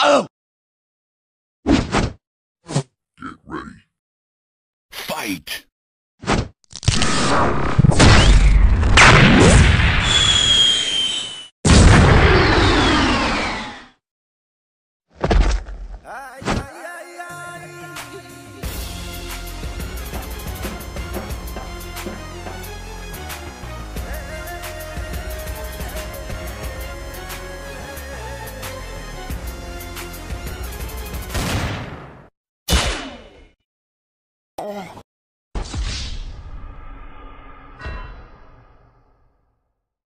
Oh! Get ready. Fight! Ugh.